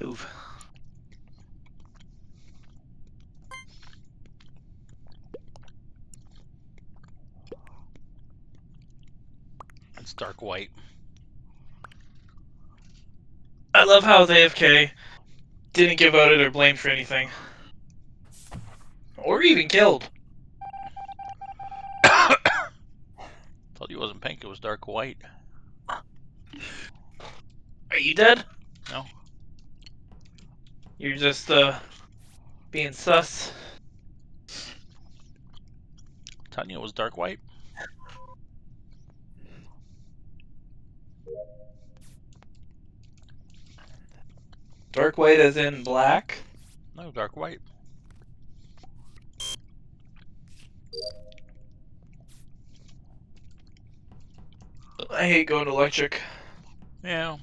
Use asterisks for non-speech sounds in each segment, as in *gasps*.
Move. It's dark white. I love how the AFK didn't get voted or blamed for anything. Or even killed. *coughs* Told you it wasn't pink, it was dark white. Are you dead? No. You're just, uh, being sus. Tanya was dark white. Dark white as in black? No, dark white. I hate going electric. Yeah.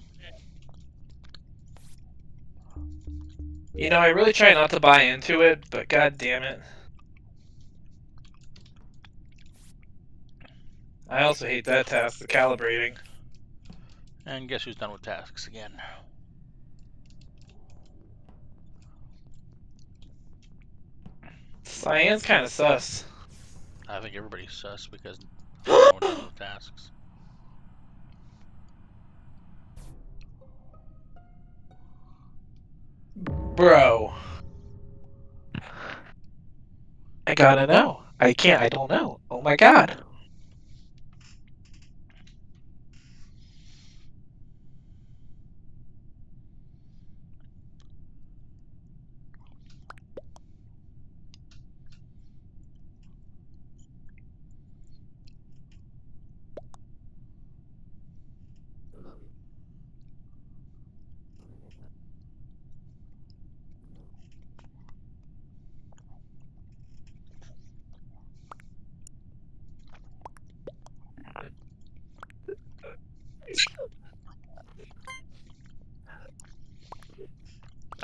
You know, I really try not to buy into it, but god damn it. I also hate that task, the calibrating. And guess who's done with tasks again? Cyan's kind of sus. I think everybody's sus because *gasps* no one does tasks. Bro. I gotta know. I can't, I don't know. Oh my god.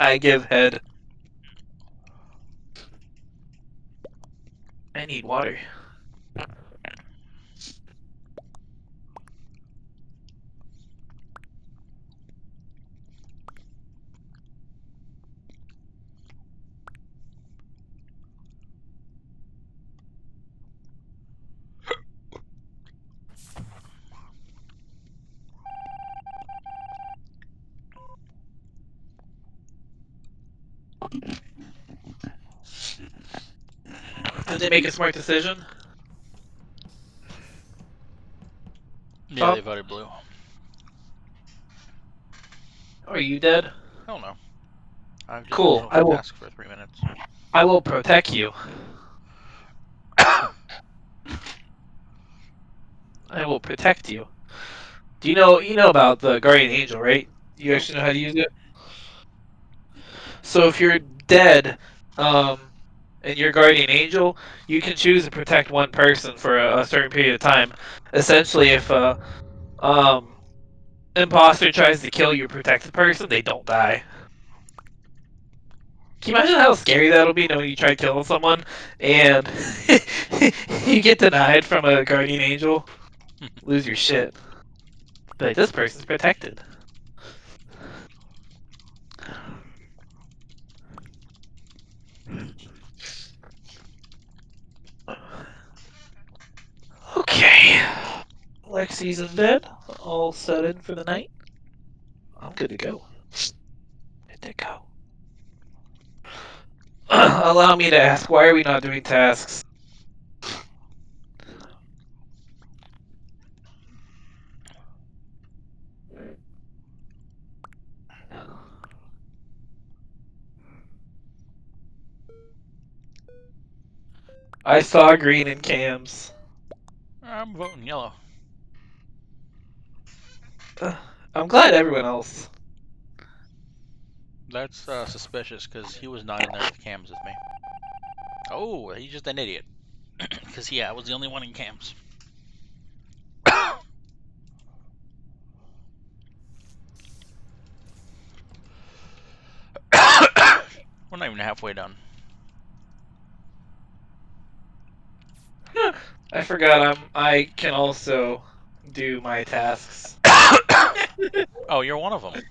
I give head. I need water. Did they make a smart decision? Yeah, Oh. they voted blue. Are you dead? Hell no. I've just Cool, I will- task for three minutes. I will protect you. *coughs* I will protect you. Do you know you know about the guardian angel, right? You actually know how to use it. So if you're dead, um, and you're guardian angel, you can choose to protect one person for a, a certain period of time. Essentially, if a um, imposter tries to kill you, protect the person, they don't die. Can you imagine how scary that'll be knowing you try killing someone and *laughs* you get denied from a guardian angel? Lose your shit. But this person's protected. Okay. Lexi's in bed, all set in for the night. I'm good to go. Good to go. *clears throat* Allow me to ask, why are we not doing tasks? I saw green in cams. I'm voting yellow. I'm glad everyone else. That's uh, suspicious because he was not in there with cams with me. Oh, he's just an idiot. *coughs* Because, yeah, I was the only one in cams. *coughs* We're not even halfway done. *laughs* I forgot I'm I can also do my tasks. *coughs* Oh, you're one of them.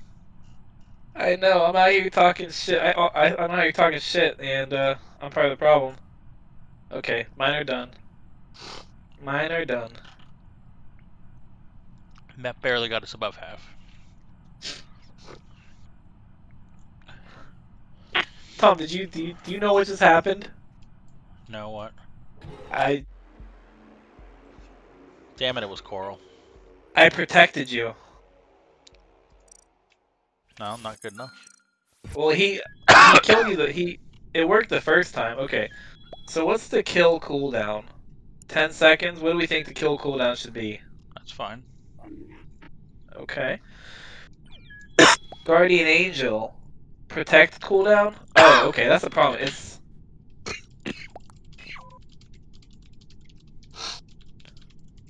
I know. I'm out here talking shit. I, I I'm out here talking shit, and uh, I'm part of the problem. Okay, mine are done. Mine are done. That barely got us above half. Tom, did you do, you do you know what just happened? No, what? I Damn it, it was Coral. I protected you. No, not good enough. Well, he he *coughs* killed you. The, he it worked the first time. Okay, so what's the kill cooldown? Ten seconds. What do we think the kill cooldown should be? That's fine. Okay. *coughs* Guardian Angel. Protect cooldown? Oh, okay, that's the problem. It's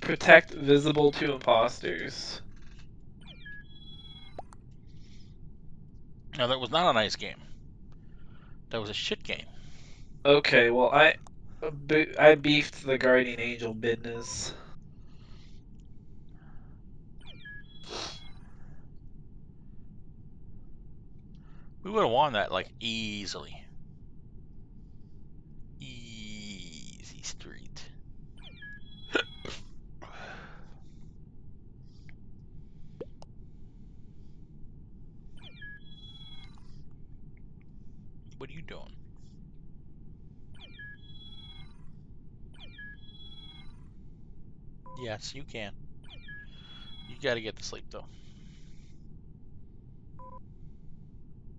Protect visible to imposters. No, that was not a nice game. That was a shit game. Okay, well I I beefed the Guardian Angel business. We would have won that like easily. Easy street. what are you doing? Yes, you can. You gotta get to sleep though.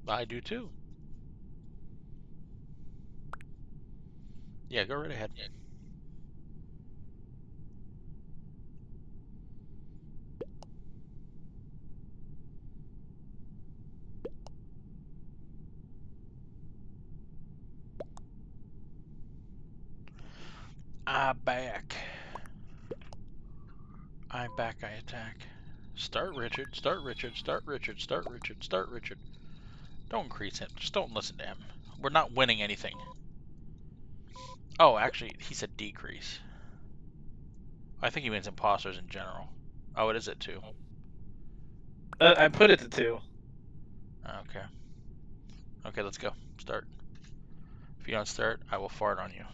I do too. Yeah, go right ahead. I back. I back, I attack. Start Richard, start Richard, start Richard, start Richard, start Richard. Don't increase him. Just don't listen to him. We're not winning anything. Oh, actually, he said decrease. I think he means imposters in general. Oh, it is at two. Uh, I put it to two. Okay. Okay, let's go. Start. If you don't start, I will fart on you.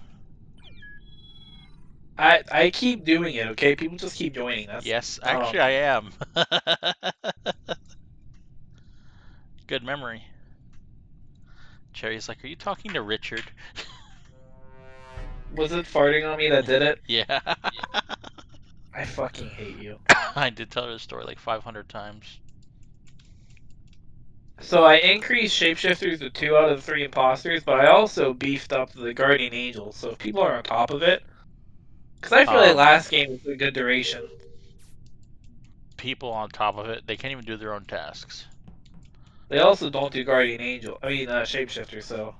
I I keep doing it, okay? People just keep joining. That's yes, um, actually, I am. *laughs* Good memory. Cherry's like, are you talking to Richard? Was it farting on me that did it? *laughs* yeah. I fucking hate you. *coughs* I did tell her the story like 500 times. So I increased shapeshifters to two out of the three imposters, but I also beefed up the guardian angel. So if people are on top of it, because I feel um, like last game was a good duration. People on top of it, they can't even do their own tasks. They also don't do Guardian Angel. I mean, uh, Shapeshifter, so.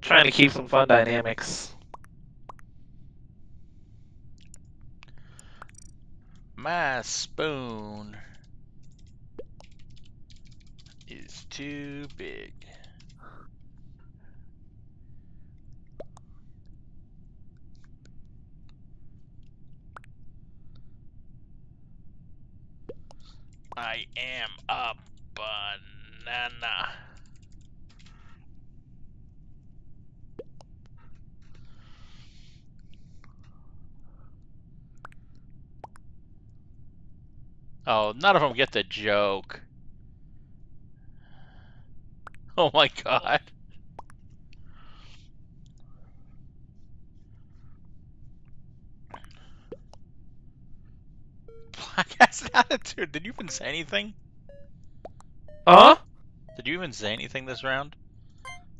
Trying to keep some fun dynamics. My spoon is too big. I am a banana. Oh, none of them get the joke. *laughs* Oh my god. Black *laughs* attitude. Did you even say anything? Huh? Did you even say anything this round?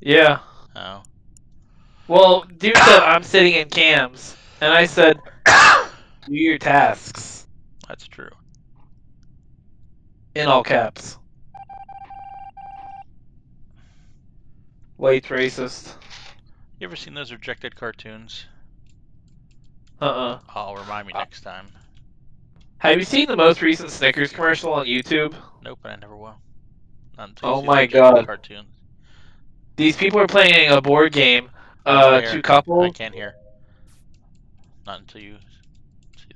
Yeah. Oh. Well, dude said I'm sitting in cams, and I said, do your tasks. That's true. In all caps. White racist. You ever seen those rejected cartoons? Uh-uh. Oh, remind me uh, next time. Have you seen the most recent Snickers commercial on YouTube? Nope, I never will. oh my god. Cartoons. These people are playing a board game. Uh, two couples. I can't hear. Not until you see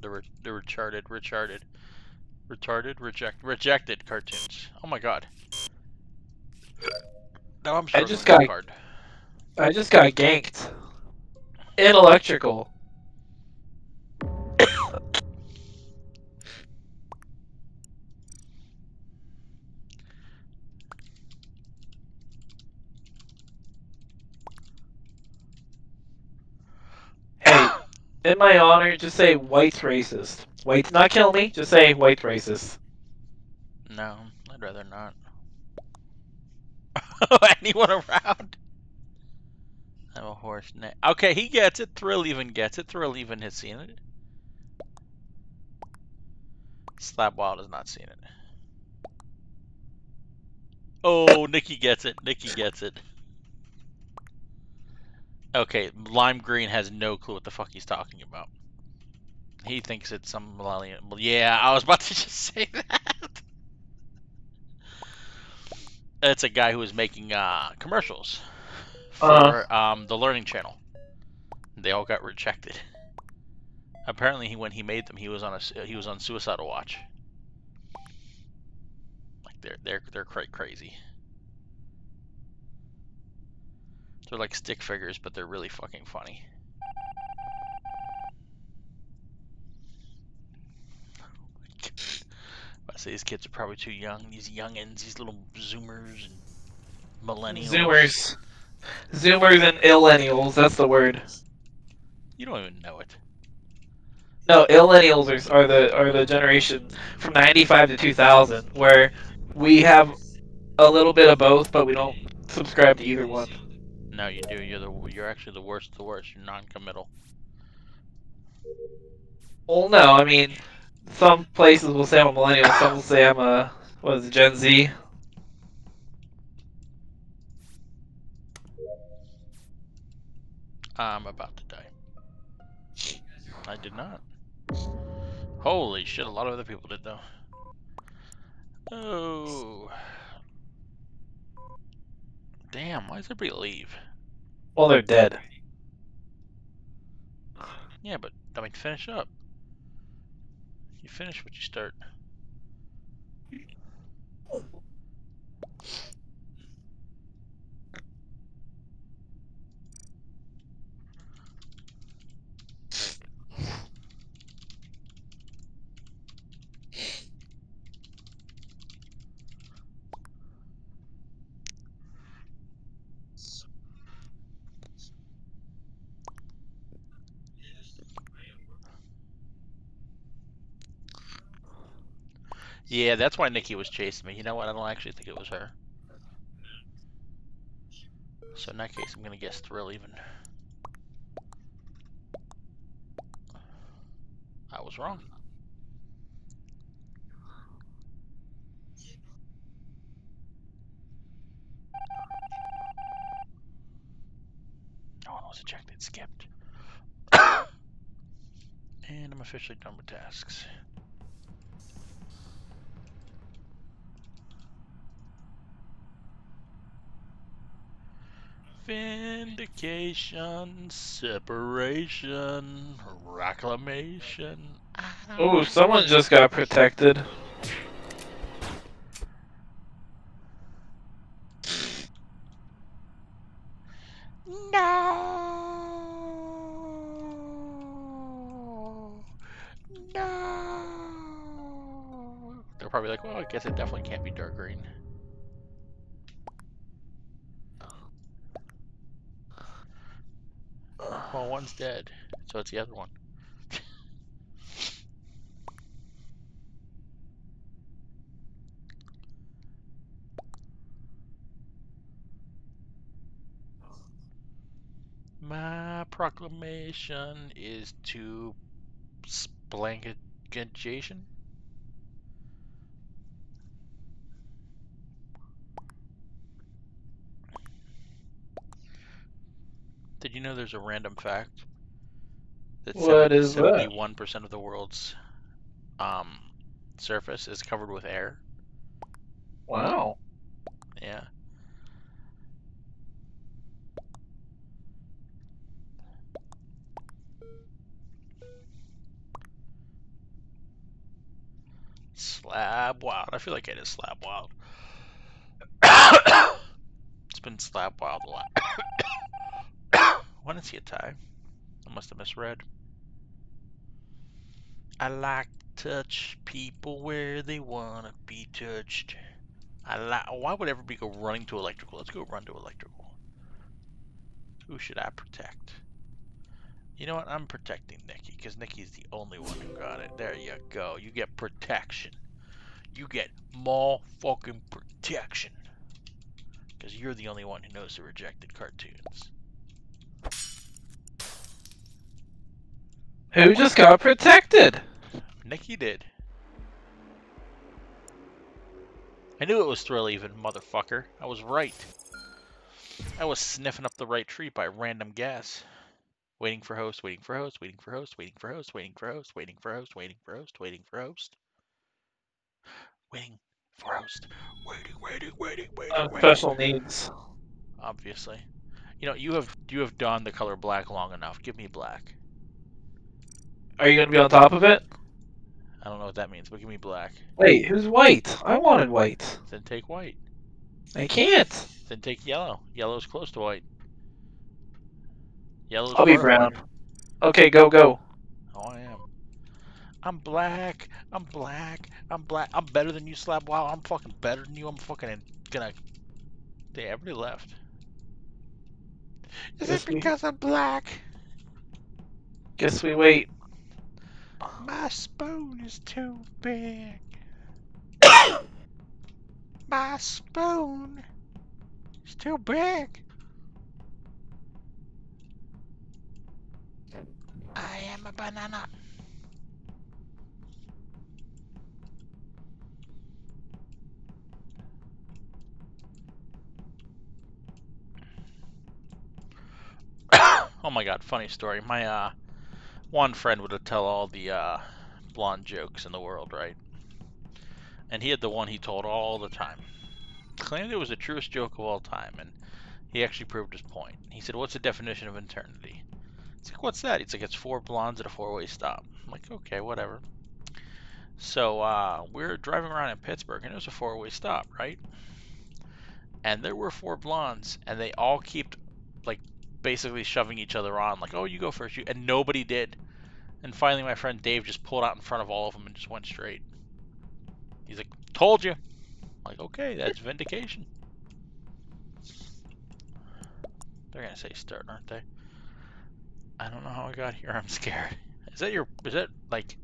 the, the, the retarded, retarded. Retarded, reject, rejected cartoons. Oh my god. Now I'm I just got- card. I just got ganked. In electrical. *coughs* *coughs* in my honor, just say white's racist. White's not kill me, just say white's racist. No, I'd rather not. *laughs* Anyone around? I'm a horse neck. Okay, he gets it. Thrill even gets it. Thrill even has seen it. Slap Wild has not seen it. Oh, Nikki gets it. Nikki gets it. Okay, Lime Green has no clue what the fuck he's talking about. He thinks it's some millennial. Yeah, I was about *laughs* to just say that. It's a guy who was making uh, commercials for Uh-huh. um, the Learning Channel. They all got rejected. Apparently, he when he made them, he was on a he was on suicidal watch. Like they're they're they're quite crazy. They're like stick figures, but they're really fucking funny. *laughs* I say these kids are probably too young. These youngins, these little zoomers and millennials. Zoomers. Zoomers and millennials, that's the word. You don't even know it. No, millennials are, are the are the generation from '95 to 2000, where we have a little bit of both, but we don't subscribe to either one. No, you do. You're the you're actually the worst the worst. You're non-committal. Well, no, I mean, some places will say I'm a millennial, some will say I'm a what is it, Gen Z. I'm about to die. I did not. Holy shit! A lot of other people did though. Oh. Damn! Why does everybody leave? Well, they're dead. Yeah, but I mean, finish up. You finish what you start. Yeah, that's why Nikki was chasing me. You know what? I don't actually think it was her. So in that case, I'm gonna guess Thrill even. I was wrong. Oh, no one was ejected, skipped. *coughs* and I'm officially done with tasks. Vindication, separation, reclamation. Oh, someone just got protected. No. No. They're probably like, well, I guess it definitely can't be dark green. Well, one's dead, so it's the other one. My proclamation is to splankagation. You know there's a random fact that What is that? seventy-one percent of the world's um, surface is covered with air? Wow. Yeah. Slab Wild. I feel like it is Slab Wild. *coughs* it's been Slab Wild a lot. *coughs* when is see a tie? I must have misread. I like to touch people where they wanna be touched. I like. Why would everybody go running to electrical? Let's go run to electrical. Who should I protect? You know what? I'm protecting Nikki because Nikki's the only one who got it. There you go. You get protection. You get more fucking protection. Because you're the only one who knows the rejected cartoons. Who just got protected? Nikki did. I knew it was thrill even, motherfucker. I was right. I was sniffing up the right tree by random guess. Waiting for host, waiting for host, waiting for host, waiting for host, waiting for host, waiting for host, waiting for host, waiting for host. Waiting for host. Waiting, waiting, waiting, waiting, Uh, waiting. special needs. Obviously. You know, you have you have donned the color black long enough. Give me black. Are you gonna be on top of it? I don't know what that means, but give me black. Wait, who's white? I wanted white. Then take white. I can't. Then take yellow. Yellow's close to white. Yellow's I'll be brown. white. Okay, go go. Oh, I am. I'm black. I'm black. I'm black. I'm better than you, Slab. Wow, I'm fucking better than you. I'm fucking gonna. They everybody left. Is Yes, it we- because I'm black? Guess we wait. My spoon is too big. *coughs* My spoon is too big. I am a banana. *coughs* oh my god, funny story. My uh one friend would tell all the uh blonde jokes in the world, right? And he had the one he told all the time. Claimed it was the truest joke of all time, and he actually proved his point. He said, What's the definition of eternity? It's like, What's that? He's like, It's four blondes at a four way stop. I'm like, Okay, whatever. So uh, we're driving around in Pittsburgh, and it was a four way stop, right? And there were four blondes, and they all kept, like, basically shoving each other on, like, Oh, you go first, you. And nobody did. And finally, my friend Dave just pulled out in front of all of them and just went straight. He's like, "Told you." I'm like, okay, that's vindication. They're gonna say start, aren't they? I don't know how I got here. I'm scared. Is that your? Is that like?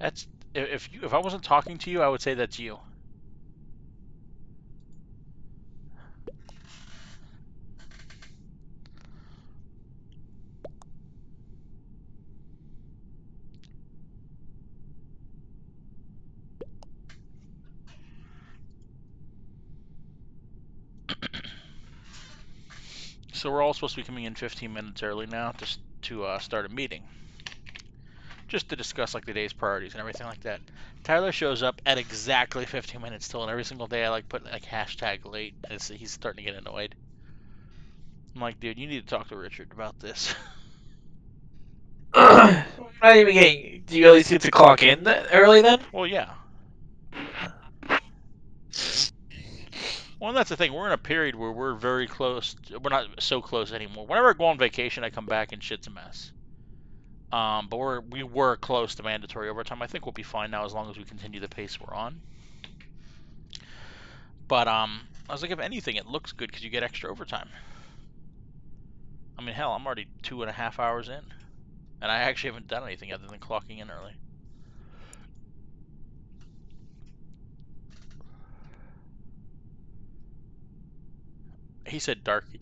That's if you if I wasn't talking to you, I would say that's you. So we're all supposed to be coming in 15 minutes early now, just to uh, start a meeting, just to discuss like the day's priorities and everything like that. Tyler shows up at exactly 15 minutes till, and every single day I like put like hashtag late. And he's starting to get annoyed. I'm like, dude, you need to talk to Richard about this. I'm *coughs* not even getting. Do you at least get to clock in that early then? well, yeah. Well, that's the thing. We're in a period where we're very close. We're not so close anymore. Whenever I go on vacation, I come back and shit's a mess. Um, but we're we were close to mandatory overtime. I think we'll be fine now as long as we continue the pace we're on. But um, I was like, if anything, it looks good because you get extra overtime. I mean, hell, I'm already two and a half hours in, and I actually haven't done anything other than clocking in early. He said darky.